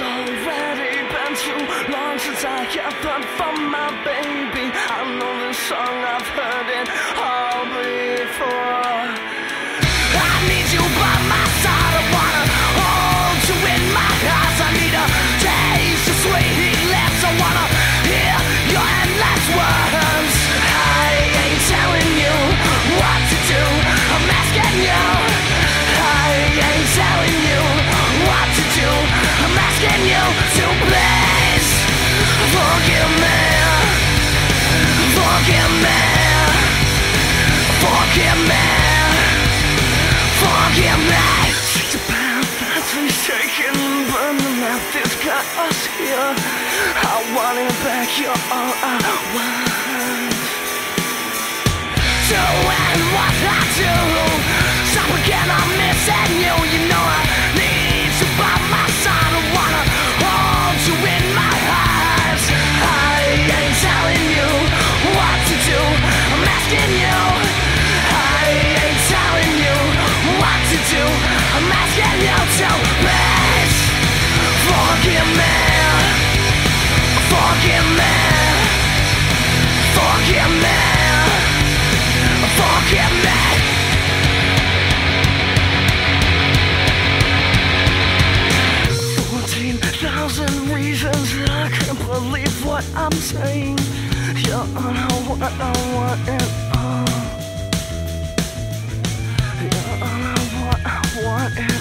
It's already been too long since I have heard from my baby. I know this song, I've heard it this got us here I want it back, you're all I want Doing what I do. believe what I'm saying. You're on I want, and all. You're on I want. and